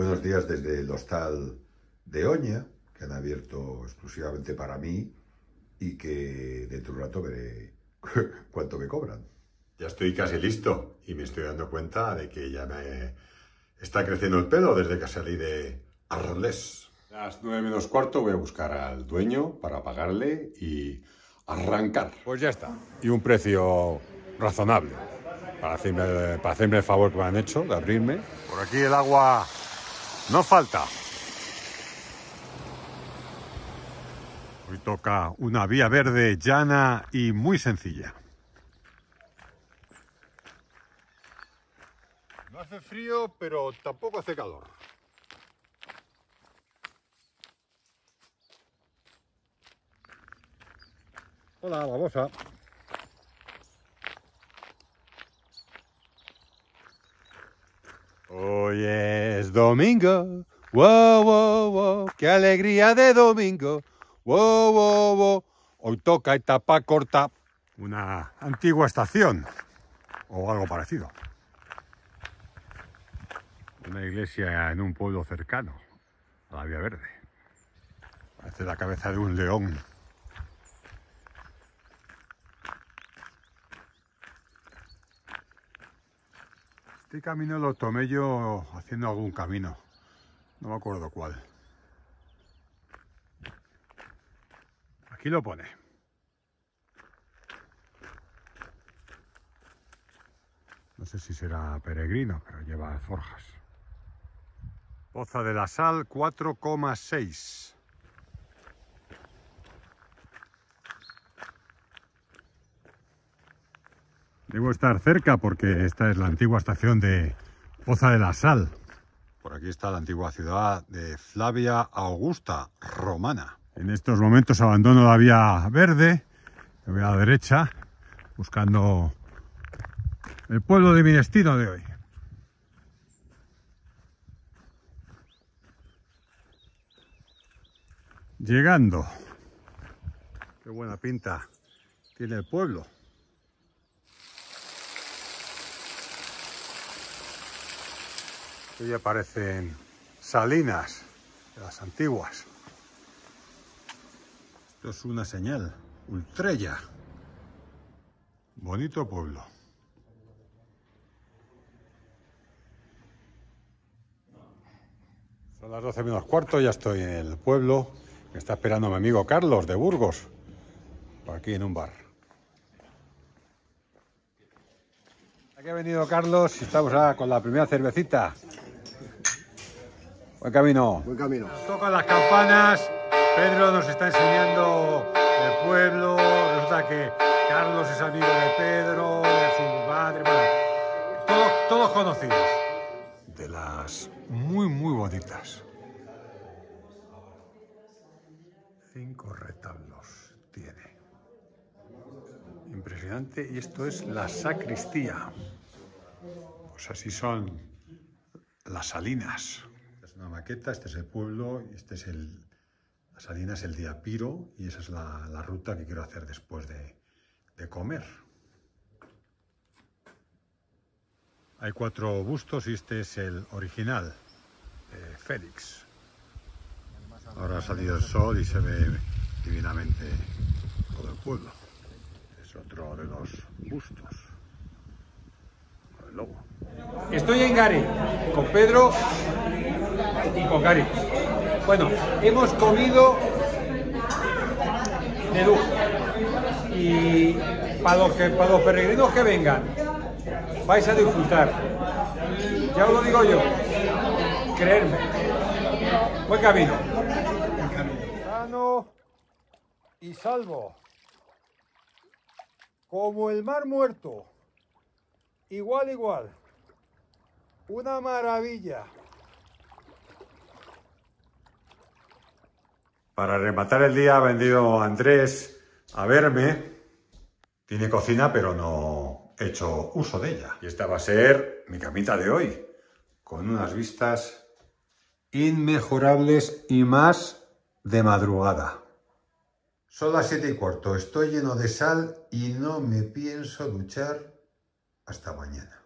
Buenos días desde el hostal de Oña, que han abierto exclusivamente para mí y que dentro de un rato veré cuánto me cobran. Ya estoy casi listo y me estoy dando cuenta de que ya me está creciendo el pelo desde que salí de Arles. A las nueve menos cuarto voy a buscar al dueño para pagarle y arrancar. Pues ya está. Y un precio razonable para hacerme, para hacerme el favor que me han hecho de abrirme. Por aquí el agua no falta. Hoy toca una vía verde llana y muy sencilla. No hace frío, pero tampoco hace calor. Hola, babosa. Hoy es domingo. Wow, wow, wow. Qué alegría de domingo. Wow, wow, wow. Hoy toca etapa corta. Una antigua estación. O algo parecido. Una iglesia en un pueblo cercano. A la Vía Verde. Parece la cabeza de un león. Este camino lo tomé yo haciendo algún camino. No me acuerdo cuál. Aquí lo pone. No sé si será peregrino, pero lleva forjas. Poza de la Sal 4,6. Debo estar cerca porque esta es la antigua estación de Poza de la Sal. Por aquí está la antigua ciudad de Flavia Augusta Romana. En estos momentos abandono la vía verde, me voy a la derecha, buscando el pueblo de mi destino de hoy. Llegando. Qué buena pinta tiene el pueblo. Aquí aparecen salinas de las antiguas. Esto es una señal. Ultrella. Bonito pueblo. Son las 12 menos cuarto, ya estoy en el pueblo. Me está esperando mi amigo Carlos de Burgos. Por aquí en un bar. Aquí ha venido Carlos y estamos ahora con la primera cervecita. Buen camino. Buen camino. Tocan las campanas. Pedro nos está enseñando el pueblo. Resulta que Carlos es amigo de Pedro, de su madre. Bueno, todos, todos conocidos. De las muy, muy bonitas. Cinco retablos tiene. Impresionante. Y esto es la sacristía. Pues así son las salinas. Una maqueta, este es el pueblo este es el... La salina es el día Piro y esa es la, ruta que quiero hacer después de, de comer. Hay cuatro bustos y este es el original, Félix. Ahora ha salido el sol y se ve divinamente todo el pueblo. Es otro de los bustos. El lobo. Estoy en Gary con Pedro y con Gary. Bueno, hemos comido de lujo. Y para los, que, para los peregrinos que vengan, vais a disfrutar. Ya os lo digo yo, creerme. Buen camino. sano y salvo, como el mar muerto, igual, igual, una maravilla. Para rematar el día ha venido Andrés a verme. Tiene cocina, pero no he hecho uso de ella. Y esta va a ser mi camita de hoy, con unas vistas inmejorables y más de madrugada. Son las siete y cuarto, estoy lleno de sal y no me pienso duchar hasta mañana.